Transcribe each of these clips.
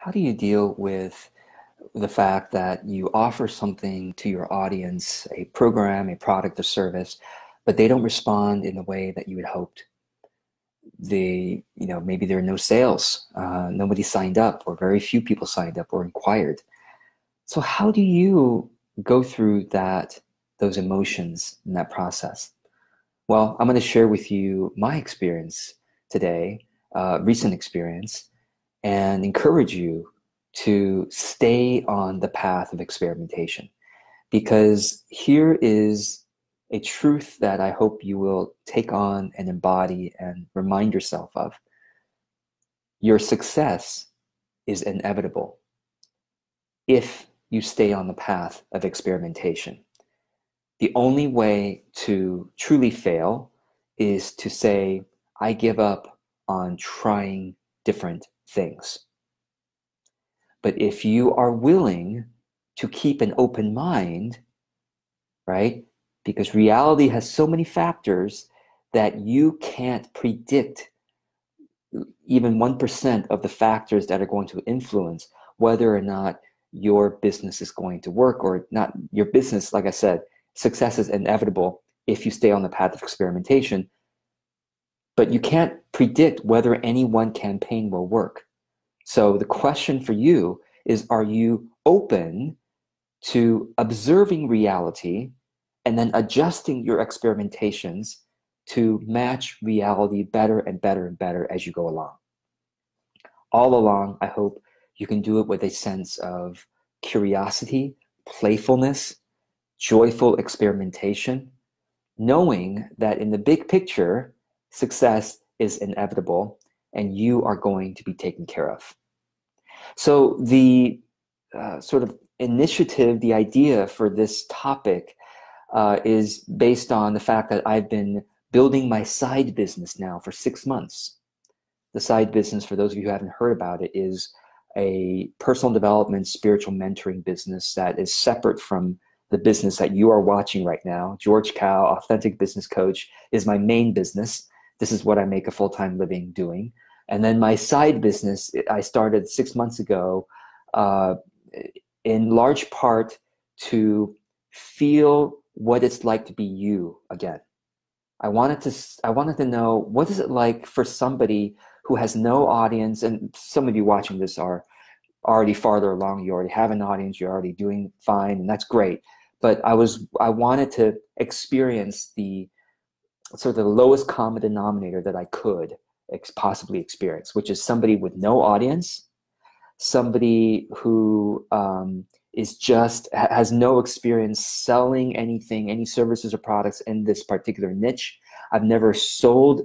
how do you deal with the fact that you offer something to your audience, a program, a product, a service, but they don't respond in the way that you had hoped? They, you know, maybe there are no sales, uh, nobody signed up, or very few people signed up or inquired. So, how do you go through that, those emotions in that process? Well, I'm going to share with you my experience today, uh, recent experience, and encourage you to stay on the path of experimentation. Because here is a truth that I hope you will take on and embody and remind yourself of. Your success is inevitable if you stay on the path of experimentation. The only way to truly fail is to say, I give up on trying different things. But if you are willing to keep an open mind, right? Because reality has so many factors that you can't predict even 1% of the factors that are going to influence whether or not your business is going to work or not. Your business, like I said, success is inevitable if you stay on the path of experimentation. But you can't predict whether any one campaign will work. So the question for you is are you open to observing reality and then adjusting your experimentations to match reality better and better and better as you go along? All along, I hope you can do it with a sense of curiosity, playfulness, joyful experimentation, knowing that in the big picture, success is inevitable and you are going to be taken care of. So, the uh, sort of initiative, the idea for this topic uh, is based on the fact that I've been building my side business now for six months. The side business, for those of you who haven't heard about it, is a personal development, spiritual mentoring business that is separate from the business that you are watching right now. George Kao, Authentic Business Coach, is my main business. This is what I make a full time living doing. And then my side business, I started six months ago, uh, in large part to feel what it's like to be you again. I wanted to I wanted to know what is it like for somebody who has no audience, and some of you watching this are already farther along. You already have an audience. You're already doing fine, and that's great. But I was I wanted to experience the sort of the lowest common denominator that I could ex- possibly experience, which is somebody with no audience, somebody who um, is just has no experience selling anything, any services or products in this particular niche. I've never sold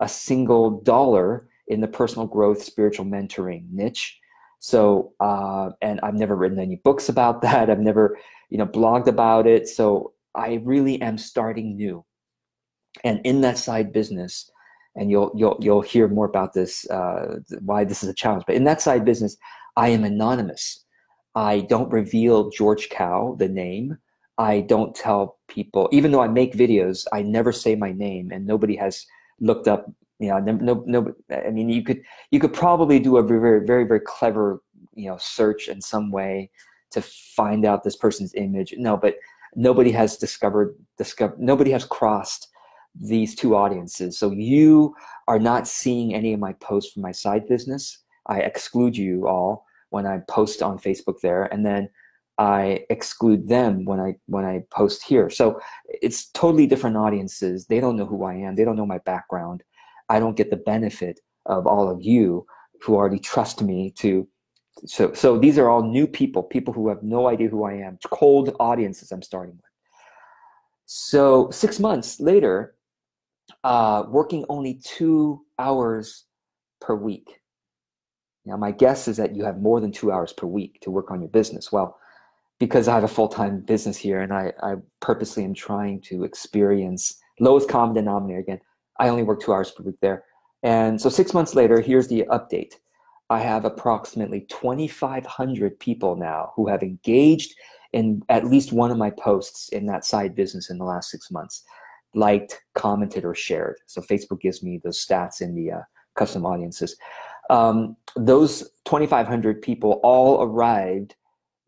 a single dollar in the personal growth, spiritual mentoring niche. So, uh, and I've never written any books about that. I've never, you know, blogged about it. So I really am starting new. And in that side business, and you'll you'll you'll hear more about this uh, why this is a challenge. But in that side business, I am anonymous. I don't reveal George Kao the name. I don't tell people, even though I make videos, I never say my name, and nobody has looked up. You know, no, no. I mean, you could you could probably do a very very very clever you know search in some way to find out this person's image. No, but nobody has discovered discovered nobody has crossed these two audiences. So you are not seeing any of my posts from my side business. I exclude you all when I post on Facebook there, and then I exclude them when I when I post here. So it's totally different audiences. They don't know who I am. They don't know my background. I don't get the benefit of all of you who already trust me to so so these are all new people, people who have no idea who I am, cold audiences I'm starting with. So six months later, uh, working only two hours per week. Now, my guess is that you have more than two hours per week to work on your business. Well, because I have a full time business here and I, I purposely am trying to experience lowest common denominator again, I only work two hours per week there. And so six months later, here's the update. I have approximately 2,500 people now who have engaged in at least one of my posts in that side business in the last six months liked, commented, or shared. So Facebook gives me those stats in the uh, custom audiences. um, those 2,500 people all arrived.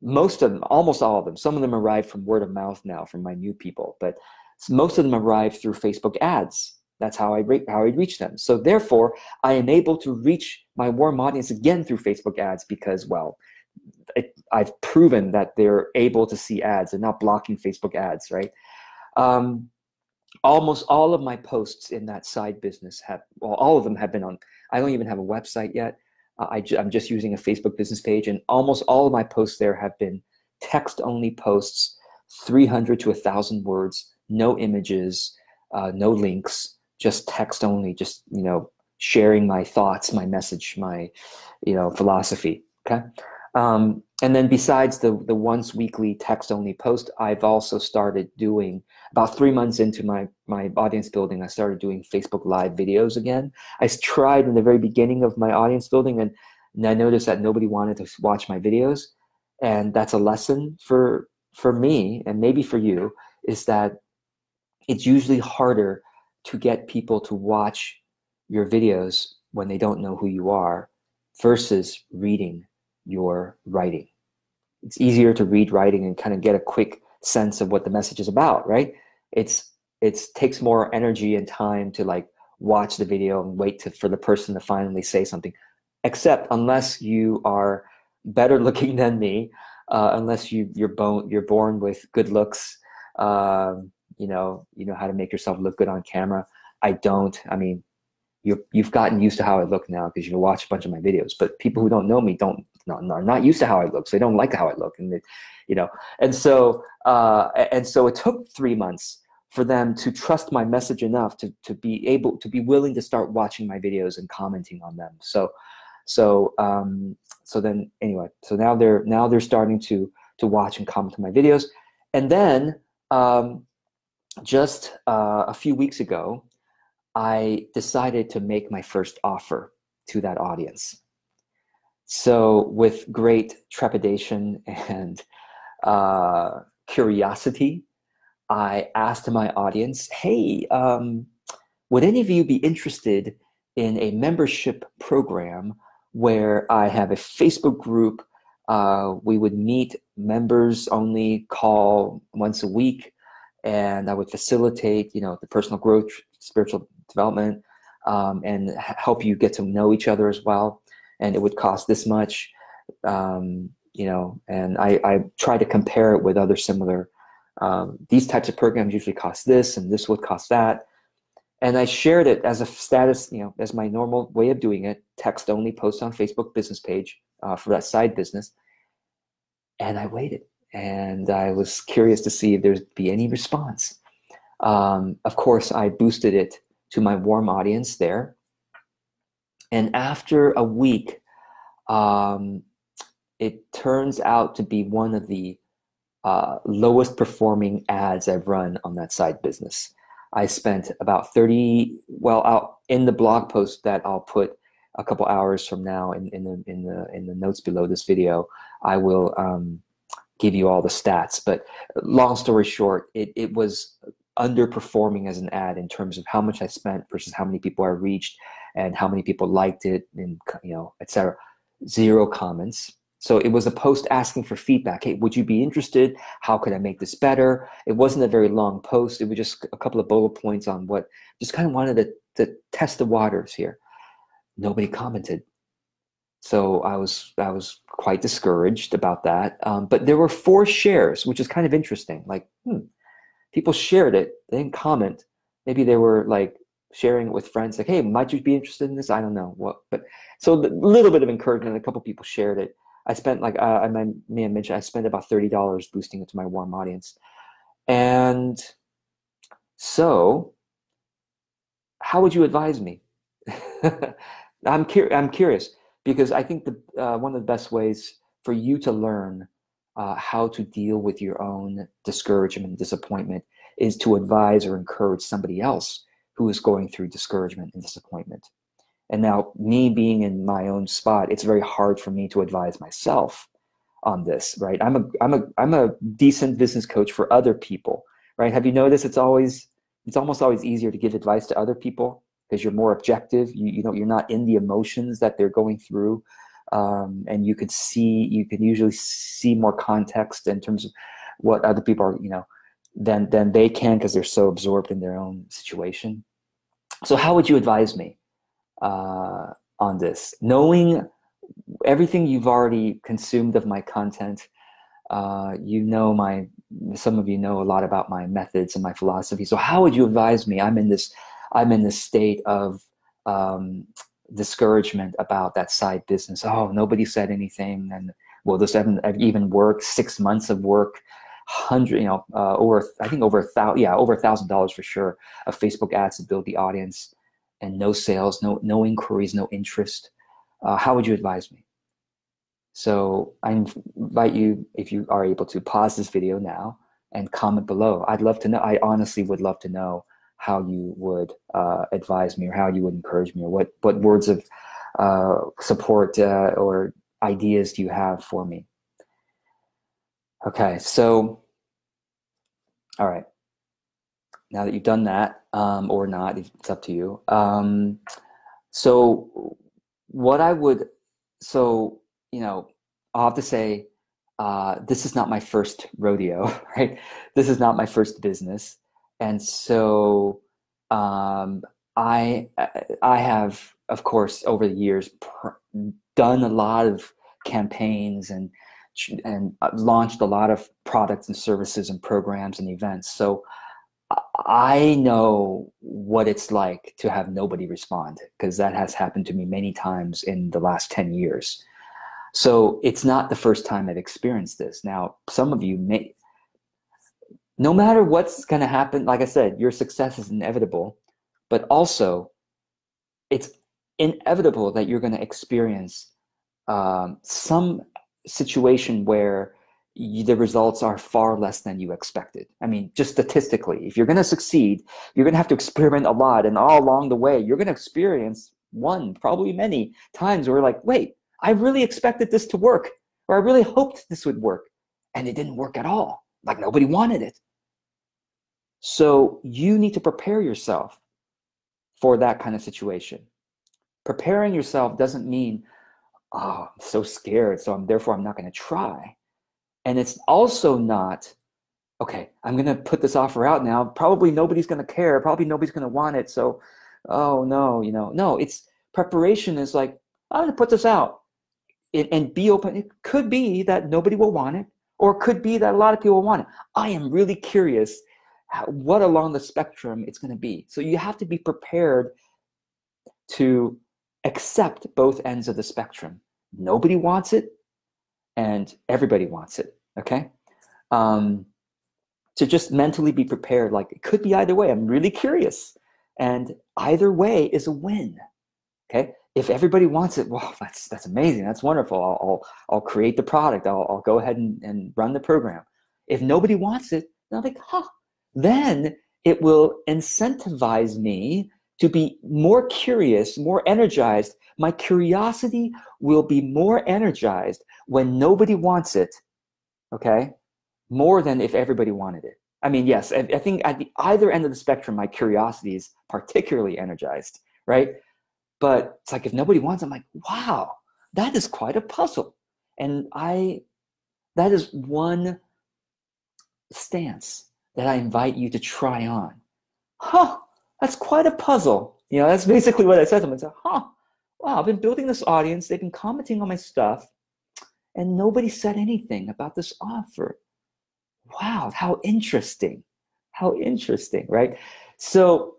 Most of them, almost all of them, some of them arrived from word of mouth now from my new people, but most of them arrived through Facebook ads. That's how I how I reach them. So therefore, I am able to reach my warm audience again through Facebook ads because, well, it, I've proven that they're able to see ads and not blocking Facebook ads, right? Um, almost all of my posts in that side business have, well, all of them have been on. I don't even have a website yet. Uh, I, am just using a Facebook business page, and almost all of my posts there have been text-only posts, 300 to 1,000 words, no images, uh, no links, just text only, just you know, sharing my thoughts, my message, my you know philosophy. Okay. Um, and then besides the the once weekly text only post, I've also started doing about three months into my my audience building. I started doing Facebook Live videos again. I tried in the very beginning of my audience building, and, and I noticed that nobody wanted to watch my videos, and that's a lesson for for me and maybe for you is that it's usually harder to get people to watch your videos when they don't know who you are versus reading your writing. It's easier to read writing and kind of get a quick sense of what the message is about, right? It's it takes more energy and time to like watch the video and wait to, for the person to finally say something. Except unless you are better looking than me, uh, unless you you're born you're born with good looks, um, you know you know how to make yourself look good on camera i don't i mean you you've gotten used to how i look now because you watch a bunch of my videos but people who don't know me don't not, are not used to how i look so they don't like how i look and they, you know and so uh, and so it took three months for them to trust my message enough to, to be able to be willing to start watching my videos and commenting on them. So so um, so then anyway so now they're now they're starting to to watch and comment on my videos. And then um, just uh, a few weeks ago, I decided to make my first offer to that audience. So, with great trepidation and uh, curiosity, I asked my audience, hey, um, would any of you be interested in a membership program where I have a Facebook group? Uh, we would meet members only, call once a week and I would facilitate, you know, the personal growth, spiritual development, um, and help you get to know each other as well. And it would cost this much, um, you know. And I, I try to compare it with other similar. Um, these types of programs usually cost this, and this would cost that. And I shared it as a status, you know, as my normal way of doing it, text only, post on Facebook business page uh, for that side business. And I waited and I was curious to see if there'd be any response. Um, of course, I boosted it to my warm audience there. And after a week, um, it turns out to be one of the uh, lowest performing ads I've run on that side business. I spent about 30, well, in the blog post that I'll put a couple hours from now in, in, the, in, the, in the notes below this video, I will um, give you all the stats. But long story short, it, it was underperforming as an ad in terms of how much I spent versus how many people I reached and how many people liked it and you know, etc. Zero comments. So it was a post asking for feedback. Hey, would you be interested? How could I make this better? It wasn't a very long post. It was just a couple of bullet points on what just kind of wanted to, to test the waters here. Nobody commented. So I was I was quite discouraged about that. Um, but there were four shares, which is kind of interesting. Like, hmm, people shared it, they didn't comment. Maybe they were like sharing it with friends, like, "Hey, might you be interested in this?" I don't know what, but so a little bit of encouragement. A couple people shared it. I spent like uh, I may have mentioned I spent about thirty dollars boosting it to my warm audience, and so how would you advise me? I'm, cur- I'm curious because I think the uh, one of the best ways for you to learn uh, how to deal with your own discouragement and disappointment is to advise or encourage somebody else who is going through discouragement and disappointment. And now, me being in my own spot, it's very hard for me to advise myself on this, right? I'm a I'm a I'm a decent business coach for other people, right? Have you noticed it's always it's almost always easier to give advice to other people because you're more objective. You, you know, you're not in the emotions that they're going through. Um, and you could see, you can usually see more context in terms of what other people are, you know, than, than they can because they're so absorbed in their own situation. So how would you advise me uh, on this? Knowing everything you've already consumed of my content, uh, you know my some of you know a lot about my methods and my philosophy. So how would you advise me? I'm in this I'm in this state of um, discouragement about that side business. Oh, nobody said anything, and well, this even worked. Six months of work, hundred, you know, uh, over I think over a thousand, yeah, over a thousand dollars for sure of Facebook ads to build the audience, and no sales, no no inquiries, no interest. Uh, how would you advise me? So I invite you, if you are able to, pause this video now and comment below. I'd love to know. I honestly would love to know how you would uh, advise me or how you would encourage me or what, what words of uh, support uh, or ideas do you have for me? Okay, so, all right. Now that you've done that, um, or not, it's up to you. Um, so, what I would, so, you know, I'll have to say, uh, this is not my first rodeo, right? This is not my first business and so um, I I have of course over the years done a lot of campaigns and and launched a lot of products and services and programs and events. So I know what it's like to have nobody respond because that has happened to me many times in the last 10 years. So it's not the first time I've experienced this. Now, some of you may no matter what's going to happen, like I said, your success is inevitable, but also it's inevitable that you're going to experience um, some situation where you, the results are far less than you expected. I mean, just statistically, if you're going to succeed, you're going to have to experiment a lot. And all along the way, you're going to experience one, probably many times where like, wait, I really expected this to work, or I really hoped this would work. And it didn't work at all. Like nobody wanted it. So you need to prepare yourself for that kind of situation. Preparing yourself doesn't mean, oh, I'm so scared, so I'm therefore I'm not going to try. And it's also not, okay, I'm going to put this offer out now. Probably nobody's going to care. Probably nobody's going to want it. So, oh no, you know, no, it's preparation is like, I'm going to put this out and be open. It could be that nobody will want it, or it could be that a lot of people want it. I am really curious what along the spectrum it's going to be. So you have to be prepared to accept both ends of the spectrum. Nobody wants it, and everybody wants it. Okay. Um, to just mentally be prepared, like it could be either way. I'm really curious, and either way is a win. Okay. If everybody wants it, well, that's that's amazing. That's wonderful. I'll I'll, I'll create the product. I'll, I'll go ahead and, and run the program. If nobody wants it, then I'm like, huh, then it will incentivize me to be more curious, more energized. My curiosity will be more energized when nobody wants it, okay, more than if everybody wanted it. I mean, yes, I, I think at the either end of the spectrum, my curiosity is particularly energized, right? But it's like if nobody wants, I'm like, wow, that is quite a puzzle. And I, that is one stance that I invite you to try on. Huh, that's quite a puzzle. You know, that's basically what I said to them. I said, huh, wow, I've been building this audience. They've been commenting on my stuff, and nobody said anything about this offer. Wow, how interesting. How interesting, right? So,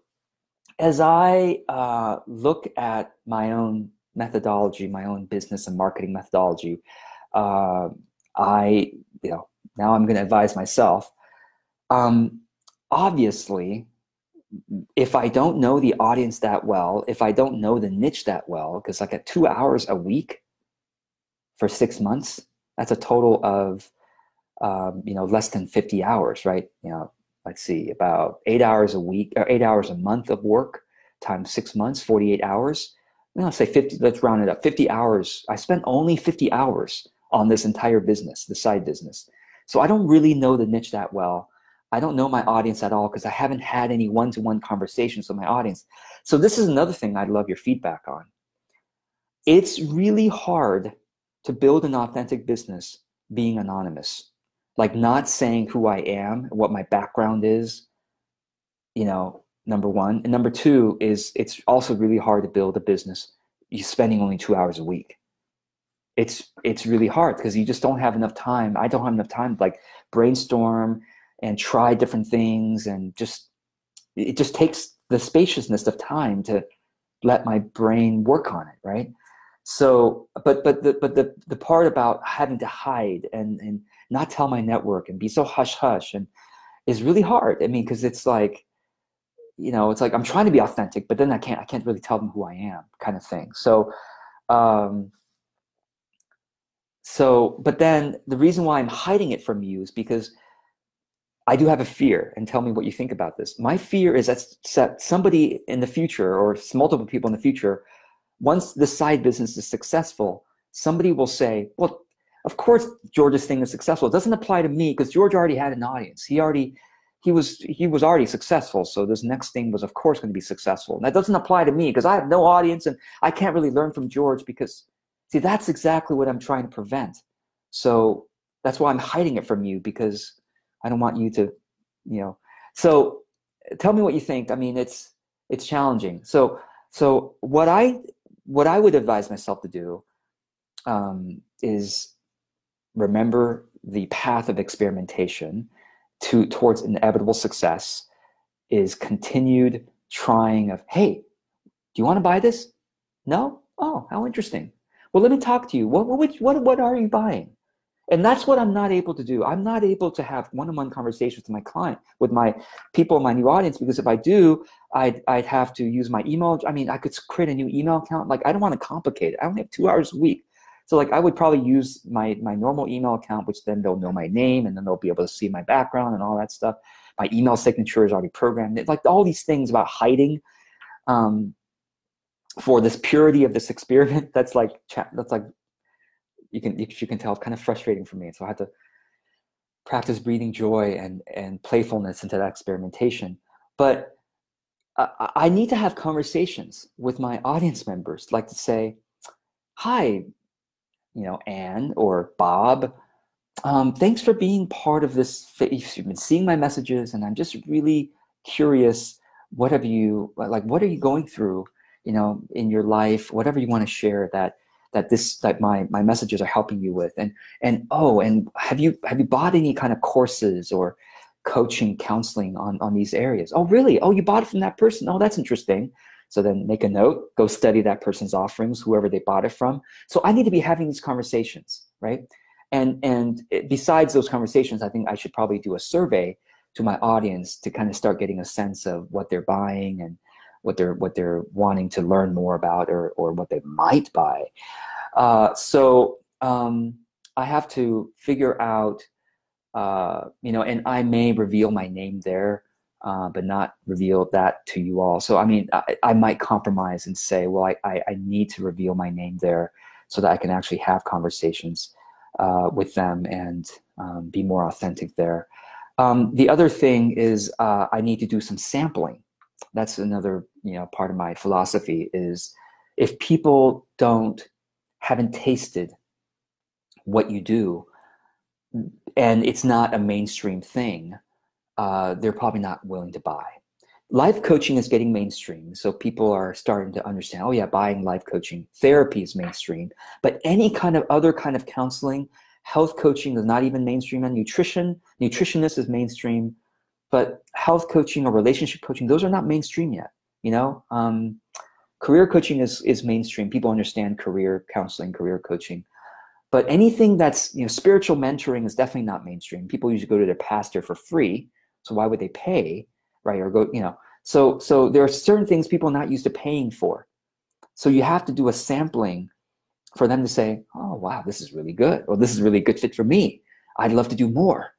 as I uh, look at my own methodology, my own business and marketing methodology, uh, I, you know, now I'm going to advise myself um, obviously, if I don't know the audience that well, if I don't know the niche that well, because like at two hours a week for six months, that's a total of um, you know less than 50 hours, right? You know, let's see, about eight hours a week or eight hours a month of work times six months, 48 hours. let's say 50, let's round it up, 50 hours. I spent only 50 hours on this entire business, the side business. So I don't really know the niche that well. I don't know my audience at all because I haven't had any one to one conversations with my audience. So, this is another thing I'd love your feedback on. It's really hard to build an authentic business being anonymous, like not saying who I am, what my background is, you know, number one. And number two is it's also really hard to build a business you're spending only two hours a week. It's it's really hard because you just don't have enough time. I don't have enough time to like brainstorm and try different things and just it just takes the spaciousness of time to let my brain work on it, right? So, but but the but the the part about having to hide and and not tell my network and be so hush hush and is really hard. I mean, because it's like, you know, it's like I'm trying to be authentic, but then I can't I can't really tell them who I am, kind of thing. So, um, so but then the reason why I'm hiding it from you is because I do have a fear, and tell me what you think about this. My fear is that somebody in the future, or multiple people in the future, once the side business is successful, somebody will say, "Well, of course George's thing is successful. It doesn't apply to me because George already had an audience. He already he was he was already successful. So this next thing was of course going to be successful. And that doesn't apply to me because I have no audience and I can't really learn from George because see that's exactly what I'm trying to prevent. So that's why I'm hiding it from you because I don't want you to, you know. So tell me what you think. I mean, it's it's challenging. So so what I what I would advise myself to do um, is remember the path of experimentation to towards inevitable success is continued trying of hey do you want to buy this no oh how interesting well let me talk to you what what what, what are you buying and that's what i'm not able to do. I'm not able to have one-on-one conversations with my client with my people my new audience because if i do i'd, I'd have to use my email i mean i could create a new email account. Like i don't want to complicate it. I only have two hours a week. So like i would probably use my my normal email account which then they'll know my name and then they'll be able to see my background and all that stuff. My email signature is already programmed. It's like all these things about hiding um, for this purity of this experiment that's like that's like you can you can tell it's kind of frustrating for me. So I had to practice breathing joy and and playfulness into that experimentation. But I, I need to have conversations with my audience members, like to say, "Hi, you know, Anne or Bob." Um, thanks for being part of this. You've been seeing my messages, and I'm just really curious. What have you like? What are you going through? You know, in your life, whatever you want to share that that this that my my messages are helping you with? And and oh and have you have you bought any kind of courses or coaching counseling on on these areas? Oh really? Oh you bought it from that person? Oh that's interesting. So then make a note go study that person's offerings whoever they bought it from. So i need to be having these conversations right? And and besides those conversations i think i should probably do a survey to my audience to kind of start getting a sense of what they're buying and what they're what they're wanting to learn more about or or what they might buy. Uh, so um, I have to figure out, uh, you know, and I may reveal my name there, uh, but not reveal that to you all. So I mean, I, I might compromise and say, well, I, I, I need to reveal my name there so that I can actually have conversations uh, with them and um, be more authentic there. Um, the other thing is uh, I need to do some sampling that's another you know part of my philosophy is if people don't haven't tasted what you do and it's not a mainstream thing uh, they're probably not willing to buy. Life coaching is getting mainstream so people are starting to understand oh yeah buying life coaching therapy is mainstream but any kind of other kind of counseling health coaching is not even mainstream and nutrition nutritionist is mainstream but health coaching or relationship coaching those are not mainstream yet you know? Um, career coaching is is mainstream. People understand career counseling career coaching. But anything that's you know spiritual mentoring is definitely not mainstream. People usually go to their pastor for free so why would they pay right or go you know? So so there are certain things people are not used to paying for. So you have to do a sampling for them to say oh wow this is really good or this is really good fit for me. I'd love to do more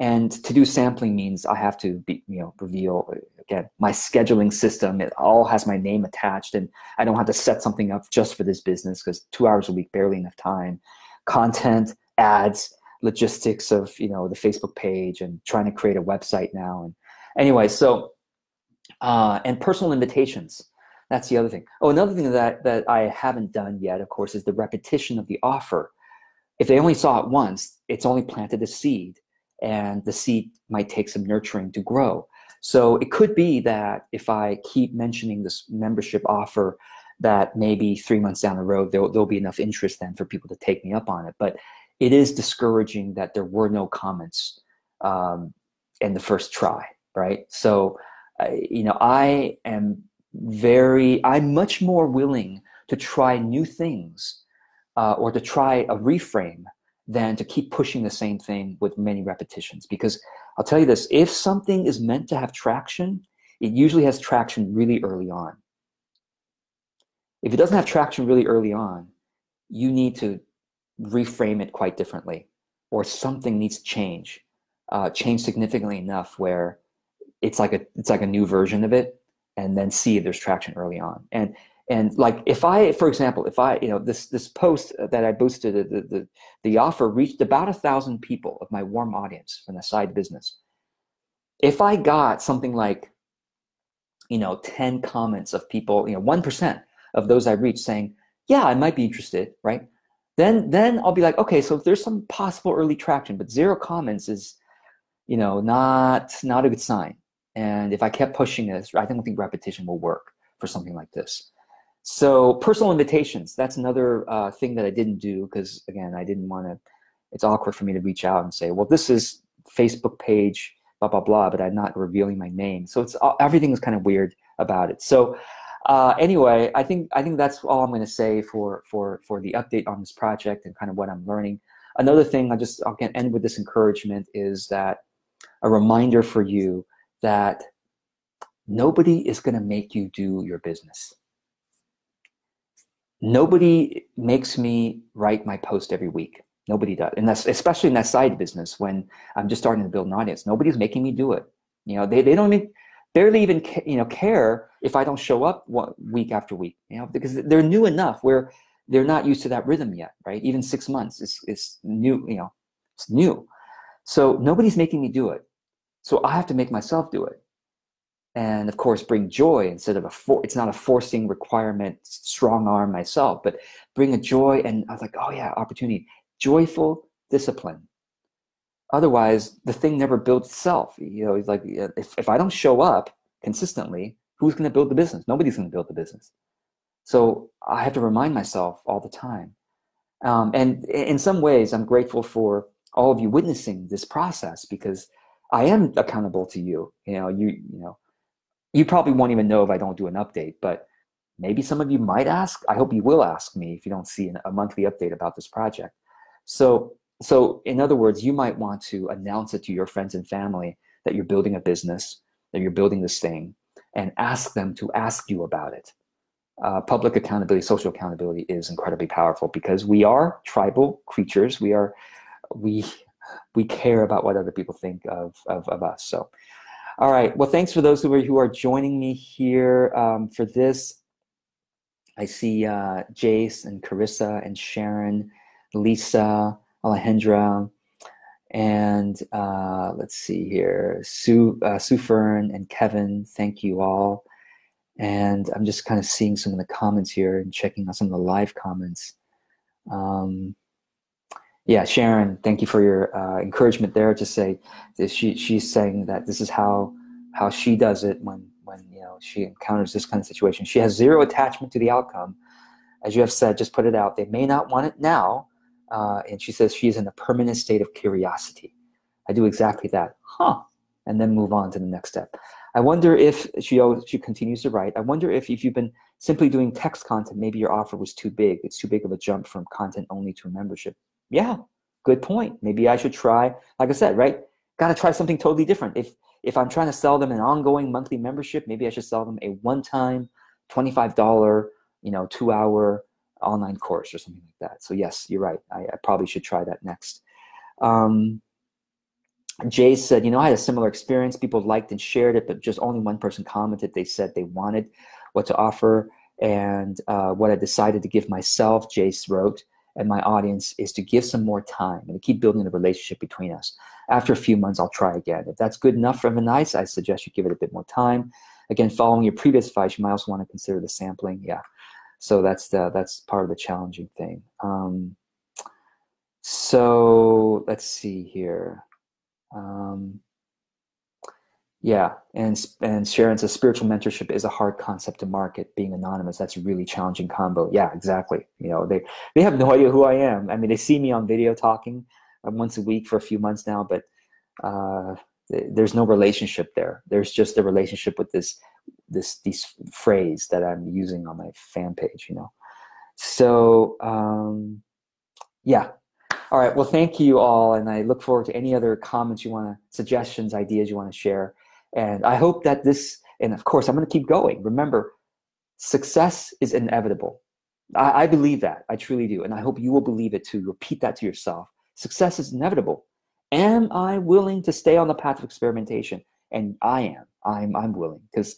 and to do sampling means I have to be, you know, reveal again my scheduling system. It all has my name attached, and I don't have to set something up just for this business because two hours a week barely enough time. Content, ads, logistics of you know the Facebook page and trying to create a website now. And anyway, so uh, and personal invitations. That's the other thing. Oh, another thing that that I haven't done yet, of course, is the repetition of the offer. If they only saw it once, it's only planted a seed, and the seed might take some nurturing to grow. So it could be that if I keep mentioning this membership offer, that maybe three months down the road there'll, there'll be enough interest then for people to take me up on it. But it is discouraging that there were no comments um, in the first try, right? So, uh, you know, I am very, I'm much more willing to try new things uh, or to try a reframe than to keep pushing the same thing with many repetitions because I'll tell you this if something is meant to have traction, it usually has traction really early on. If it doesn't have traction really early on, you need to reframe it quite differently, or something needs to change, uh, change significantly enough where it's like a it's like a new version of it, and then see if there's traction early on. And and like if I, for example, if I you know this this post that I boosted the the, the offer reached about a thousand people of my warm audience from the side business. If I got something like you know 10 comments of people you know 1% of those i reached saying yeah i might be interested right? Then then i'll be like okay so there's some possible early traction but zero comments is you know not not a good sign. And if i kept pushing this i don't think repetition will work for something like this so personal invitations that's another uh, thing that i didn't do because again i didn't want to it's awkward for me to reach out and say well this is facebook page blah blah blah but i'm not revealing my name so it's everything is kind of weird about it so uh, anyway, I think I think that's all I'm going to say for for for the update on this project and kind of what I'm learning. Another thing I just I'll end with this encouragement is that a reminder for you that nobody is going to make you do your business. Nobody makes me write my post every week. Nobody does, and that's especially in that side business when I'm just starting to build an audience. Nobody's making me do it. You know, they, they don't make barely even you know care if I don't show up one, week after week, you know, because they're new enough where they're not used to that rhythm yet, right? Even six months is is new, you know, it's new. So nobody's making me do it. So I have to make myself do it. And of course, bring joy instead of a for, it's not a forcing requirement, strong arm myself, but bring a joy. And I was like, oh yeah, opportunity, joyful discipline Otherwise, the thing never builds itself. You know, like if, if I don't show up consistently, who's going to build the business? Nobody's going to build the business. So I have to remind myself all the time. Um, and in some ways, I'm grateful for all of you witnessing this process because I am accountable to you. You know, you you know, you probably won't even know if I don't do an update, but maybe some of you might ask. I hope you will ask me if you don't see a monthly update about this project. So so in other words, you might want to announce it to your friends and family that you're building a business, that you're building this thing, and ask them to ask you about it. Uh, public accountability, social accountability is incredibly powerful because we are tribal creatures. We are, we, we care about what other people think of, of, of us. So, all right. Well, thanks for those who are, who are joining me here um, for this. I see uh, Jace and Carissa and Sharon, Lisa, Alejandra, and uh, let's see here, Sue, uh, Sue Fern and Kevin. Thank you all. And I'm just kind of seeing some of the comments here and checking out some of the live comments. Um, yeah, Sharon, thank you for your uh, encouragement there to say she she's saying that this is how how she does it when when you know she encounters this kind of situation. She has zero attachment to the outcome. As you have said, just put it out. They may not want it now, uh, and she says she's in a permanent state of curiosity. I do exactly that, huh? And then move on to the next step. I wonder if she she continues to write. I wonder if if you've been simply doing text content, maybe your offer was too big. It's too big of a jump from content only to a membership. Yeah, good point. Maybe I should try. Like I said, right? Got to try something totally different. If if I'm trying to sell them an ongoing monthly membership, maybe I should sell them a one-time, twenty-five dollar, you know, two-hour online course or something like that. So yes, you're right. I, I probably should try that next. Um, Jay said, you know, I had a similar experience. People liked and shared it, but just only one person commented. They said they wanted what to offer and uh, what I decided to give myself, Jace wrote, and my audience is to give some more time and to keep building a relationship between us. After a few months, I'll try again. If that's good enough for the nice, I suggest you give it a bit more time. Again, following your previous advice, you might also want to consider the sampling. Yeah, so that's the that's part of the challenging thing. Um, so let's see here. Um, yeah, and and Sharon says spiritual mentorship is a hard concept to market. Being anonymous, that's a really challenging combo. Yeah, exactly. You know, they they have no idea who I am. I mean, they see me on video talking uh, once a week for a few months now, but uh, there's no relationship there. There's just a relationship with this this this phrase that I'm using on my fan page. You know, so um, yeah. All right. Well, thank you all, and I look forward to any other comments you want to, suggestions, ideas you want to share. And I hope that this, and of course, I'm going to keep going. Remember, success is inevitable. I, I, believe that. I truly do. And I hope you will believe it too. Repeat that to yourself. Success is inevitable. Am I willing to stay on the path of experimentation? And I am. I'm, I'm willing because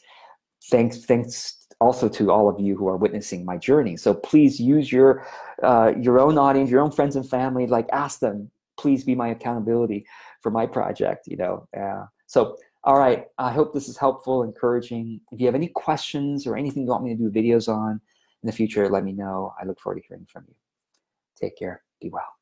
thanks, thanks also to all of you who are witnessing my journey. So please use your, uh, your own audience, your own friends and family, like ask them, please be my accountability for my project, you know. Uh, so all right, I hope this is helpful, encouraging. If you have any questions or anything you want me to do videos on in the future, let me know. I look forward to hearing from you. Take care. Be well.